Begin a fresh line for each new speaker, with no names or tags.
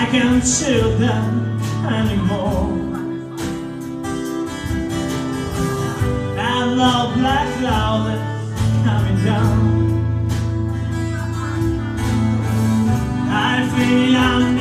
I can't see them anymore. That love black cloud coming down. I feel I'm